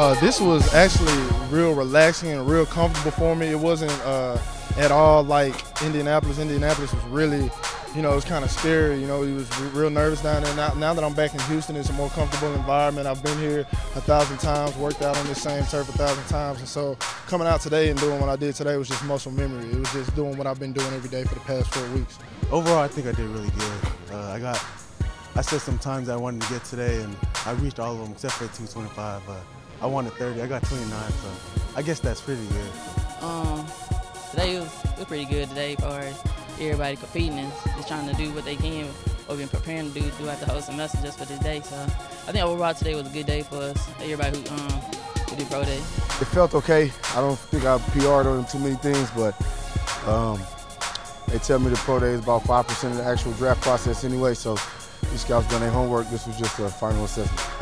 Uh, this was actually real relaxing and real comfortable for me. It wasn't uh, at all like Indianapolis. Indianapolis was really, you know, it was kind of scary. You know, he was real nervous down there. Now, now, that I'm back in Houston, it's a more comfortable environment. I've been here a thousand times, worked out on this same turf a thousand times, and so coming out today and doing what I did today was just muscle memory. It was just doing what I've been doing every day for the past four weeks. Overall, I think I did really good. Uh, I got, I said some times I wanted to get today, and I reached all of them except for the 225. Uh, I wanted 30. I got 29, so I guess that's pretty good. Um, today was, was pretty good today as far as everybody competing and just trying to do what they can or been preparing to do throughout the whole semester just for this day. So I think overall today was a good day for us, everybody who, um, who did pro day. It felt okay. I don't think I PR'd on too many things, but um, they tell me the pro day is about 5% of the actual draft process anyway, so these scouts done their homework. This was just a final assessment.